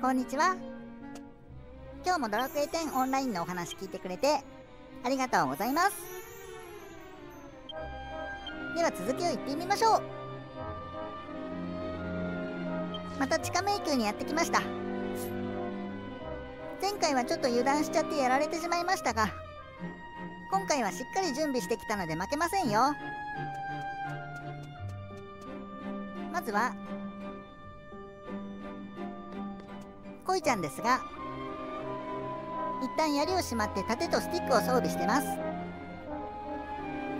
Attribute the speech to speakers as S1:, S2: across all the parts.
S1: こんにちは。今日もドラクエ10オンラインのお話聞いてくれてありがとうございます。では続きを言ってみましょう。また地下迷宮にやってきました。前回はちょっと油断しちゃってやられてしまいましたが今回はしっかり準備してきたので負けませんよ。まずは恋ちゃんですが一旦槍をしまって盾とスティックを装備してます。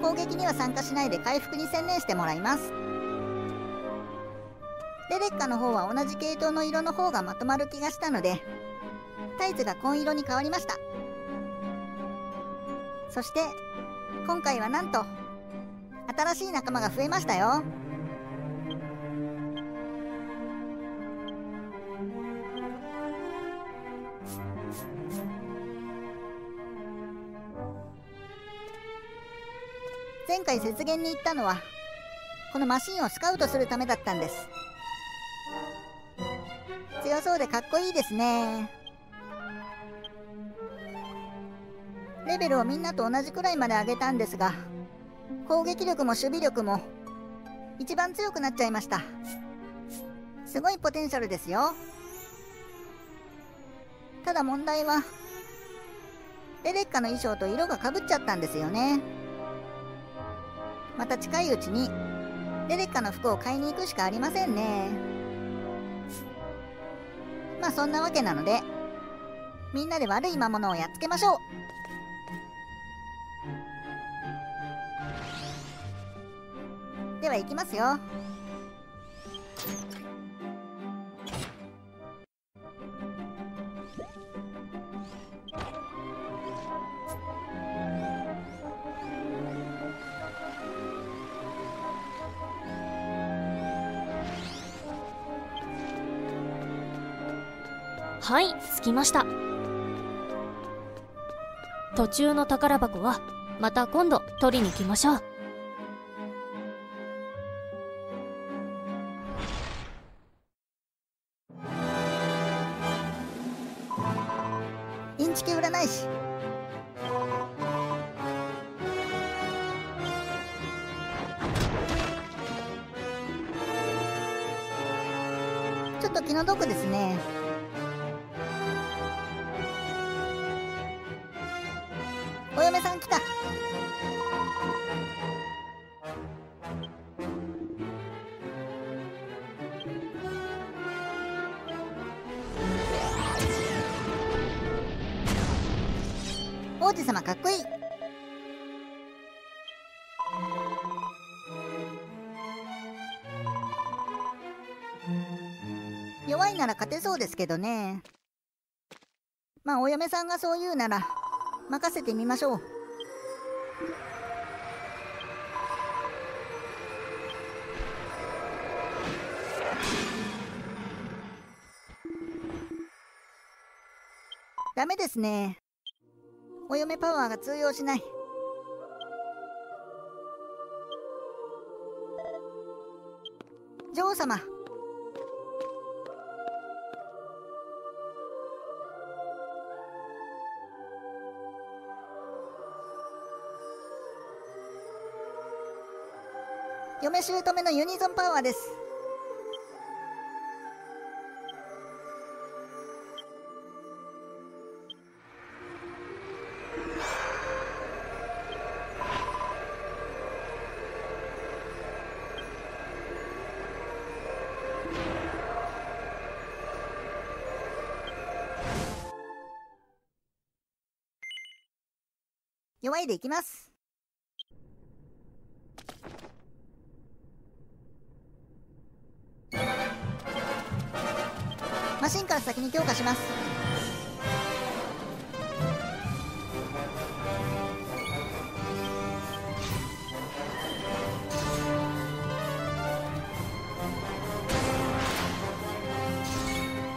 S1: 攻撃には参加しないで回復に専念してもらいます。レレッカの方は同じ系統の色の方がまとまる気がしたのでタイツが紺色に変わりました。そして今回はなんと新しい仲間が増えましたよ。前回雪原に行ったのはこのマシンをスカウトするためだったんです。強そうでかっこいいですね。レベルをみんなと同じくらいまで上げたんですが攻撃力も守備力も一番強くなっちゃいました。すごいポテンシャルですよ。ただ問題はレレッカの衣装と色がかぶっちゃったんですよね。また近いうちにレレッカの服を買いに行くしかありませんね。まあそんなわけなのでみんなで悪い魔物をやっつけましょう。では行きますよ。
S2: ました。途中の宝箱はまた今度取りに来ましょう。
S1: インチキ占い師ちょっと気の毒ですね。弱いなら勝てそうですけどね。まあお嫁さんがそう言うなら任せてみましょう。ダメですね。お嫁パワーが通用しない。女王様嫁姑のユニゾンパワーです。弱いでいきます。に強化します。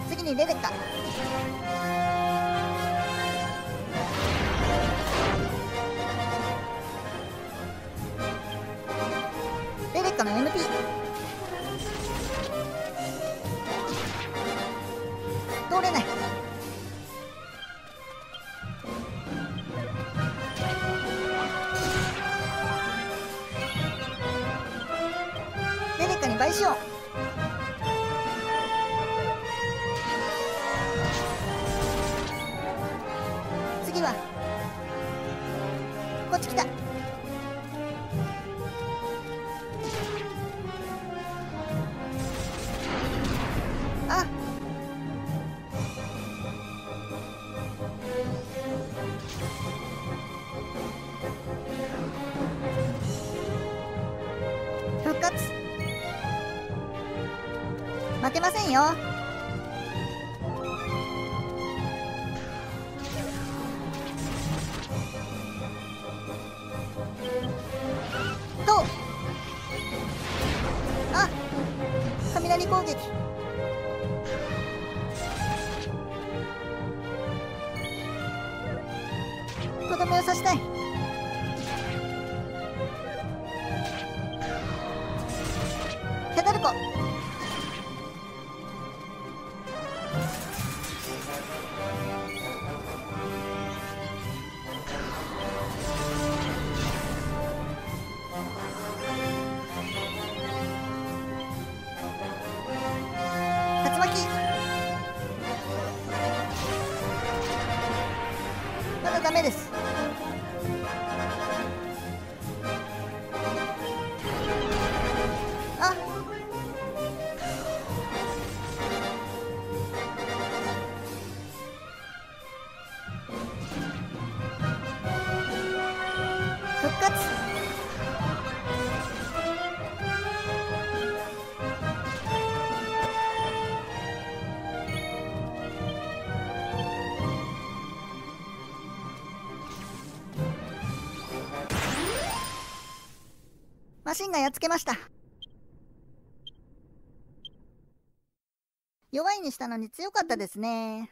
S1: 次にレベッカこっち来た。雷攻撃ダメです。ンがやっつけました。弱いにしたのに強かったですね。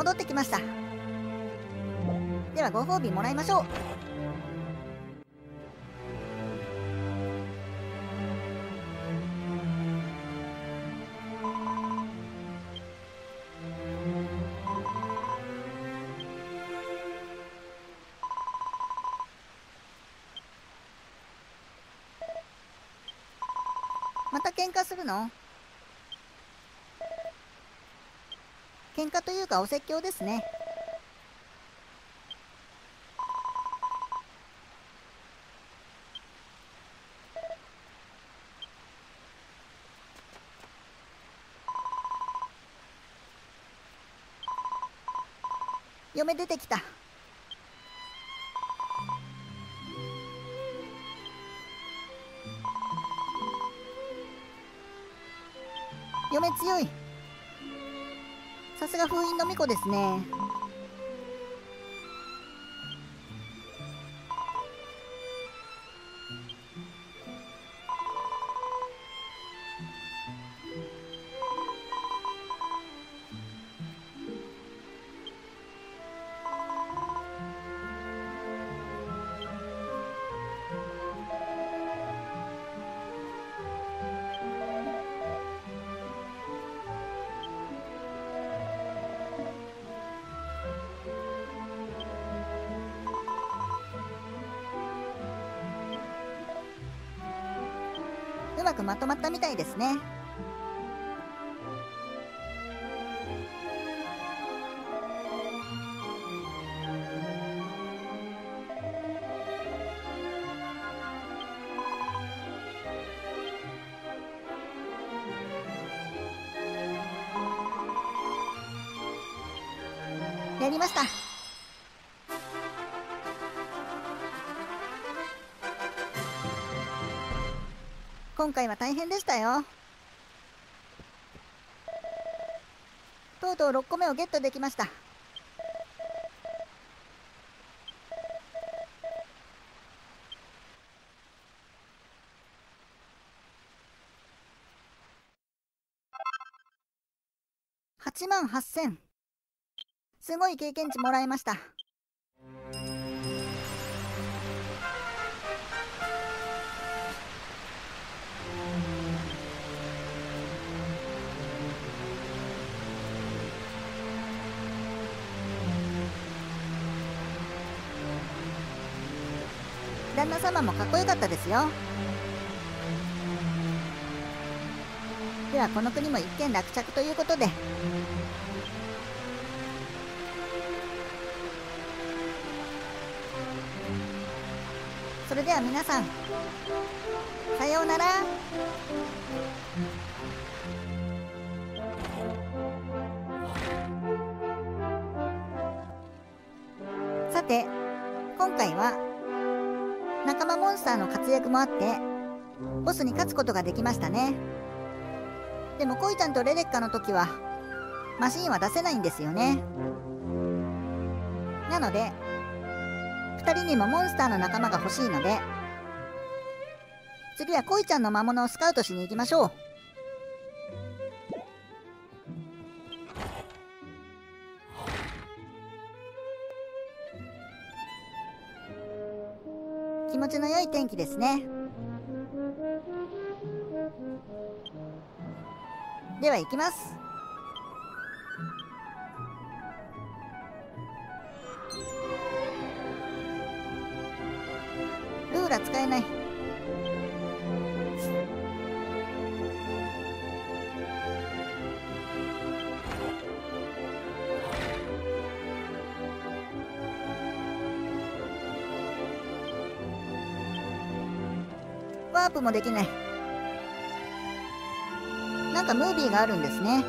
S1: 戻ってきました。ではご褒美もらいましょう。また喧嘩するの？喧嘩というかお説教ですね。嫁出てきた。嫁強い。が封印の巫女ですね。らくまとまったみたいですね。やりました。今回は大変でしたよ。とうとう6個目をゲットできました。8万8000すごい経験値もらいました。旦那様もかっこよかったですよ。ではこの国も一件落着ということで。それでは皆さんさようなら。さて今回は仲間モンスターの活躍もあってボスに勝つことができましたね。でもコイちゃんとレレッカの時はマシンは出せないんですよね。なので2人にもモンスターの仲間が欲しいので次はコイちゃんの魔物をスカウトしに行きましょう。持ちの良い天気ですね。では行きます。ワープもできないなんかムービーがあるんですね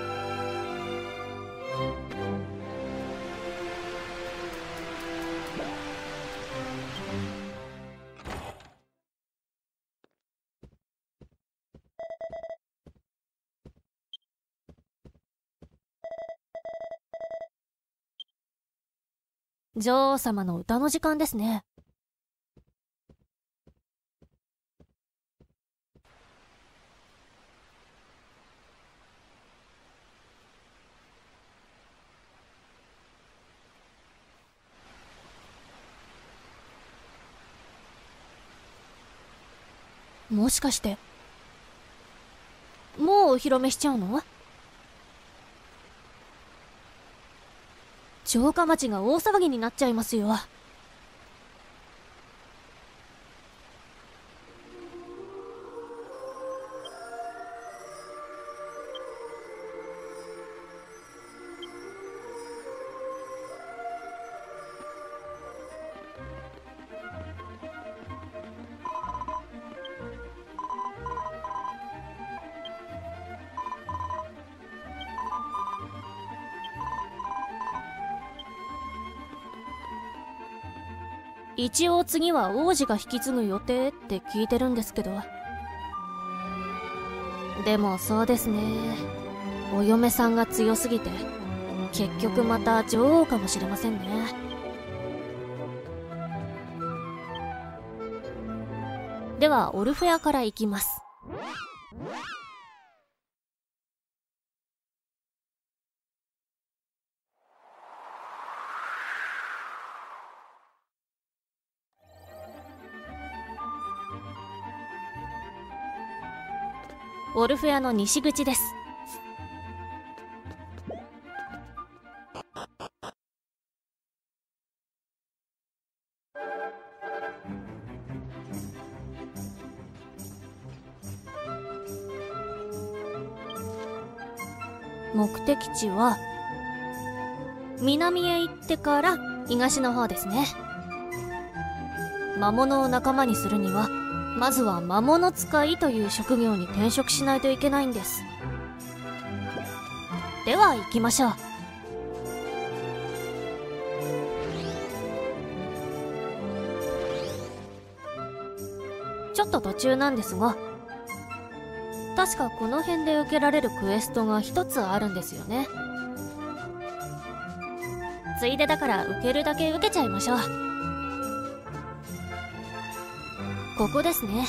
S2: 女王様の歌の時間ですね。もしかして、もうお披露目しちゃうの？城下町が大騒ぎになっちゃいますよ。一応次は王子が引き継ぐ予定って聞いてるんですけど。でもそうですね。お嫁さんが強すぎて結局また女王かもしれませんね。ではオルフェアから行きます。オルフェアの西口です。目的地は南へ行ってから東の方ですね。魔物を仲間にするにはまずは魔物使いという職業に転職しないといけないんです。では行きましょう。ちょっと途中なんですが確かこの辺で受けられるクエストが一つあるんですよね。ついでだから受けるだけ受けちゃいましょう。ここですね。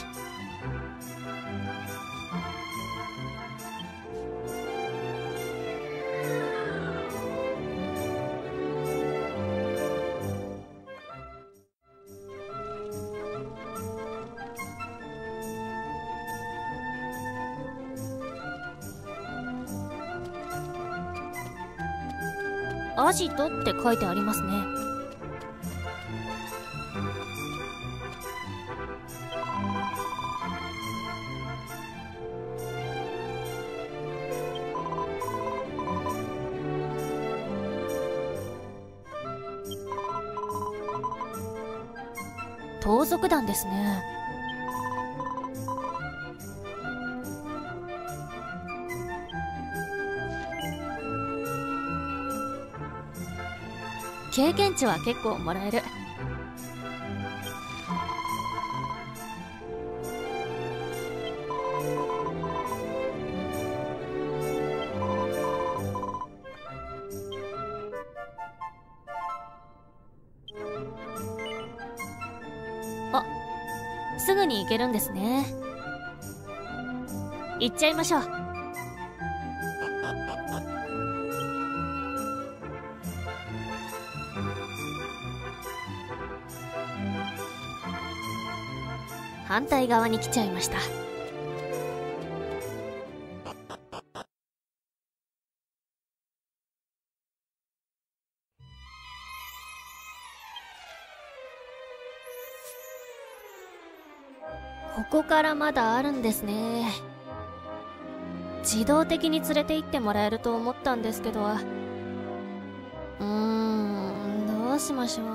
S2: アジトって書いてありますね。ですね。経験値は結構もらえる。すぐに行けるんですね。行っちゃいましょう。反対側に来ちゃいました。ここからまだあるんですね。自動的に連れて行ってもらえると思ったんですけど。うーんどうしましょう。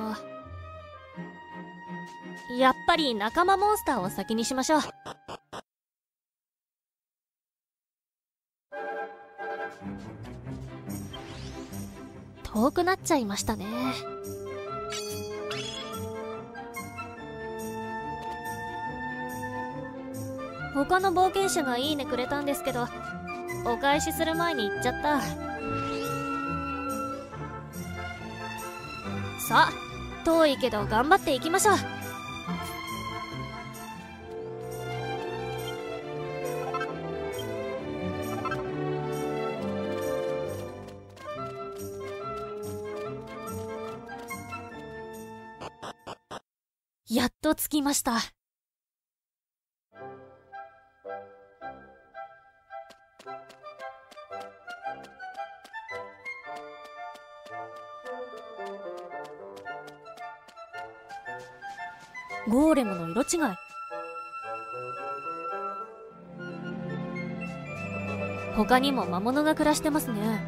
S2: やっぱり仲間モンスターを先にしましょう。遠くなっちゃいましたね。他の冒険者がいいねくれたんですけどお返しする前に行っちゃった。さあ遠いけど頑張っていきましょう。やっと着きました。ゴーレムの色違い。他にも魔物が暮らしてますね。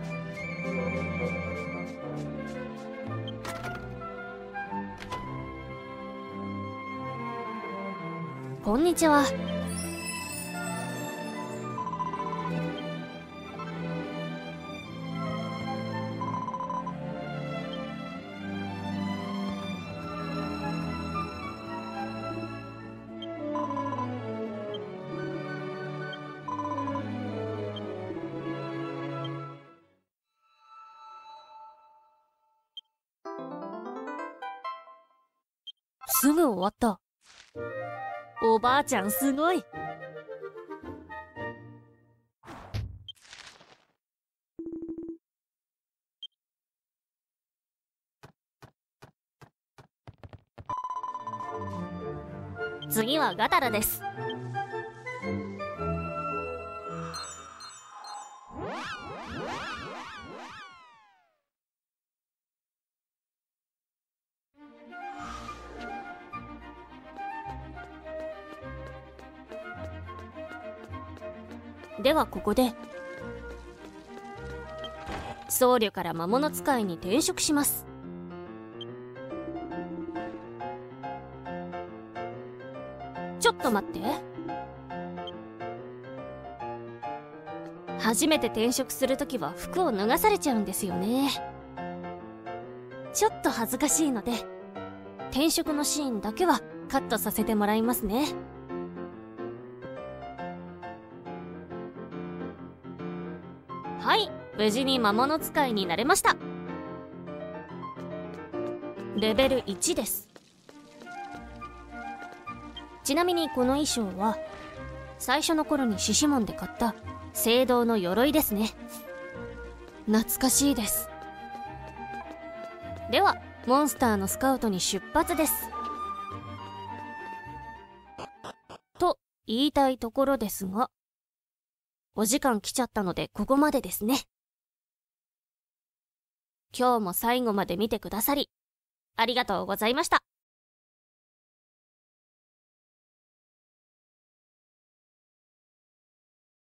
S2: こんにちは。すぐ終わった。おばあちゃんすごい。次はガタラです。ではここで僧侶から魔物使いに転職します。ちょっと待って。初めて転職するときは服を脱がされちゃうんですよね。ちょっと恥ずかしいので転職のシーンだけはカットさせてもらいますね。無事に魔物使いになれました。レベル1です。ちなみにこの衣装は最初の頃に獅子門で買った聖堂の鎧ですね。懐かしいです。ではモンスターのスカウトに出発です。と言いたいところですがお時間来ちゃったのでここまでですね。今日も最後まで見てくださりありがとうございました。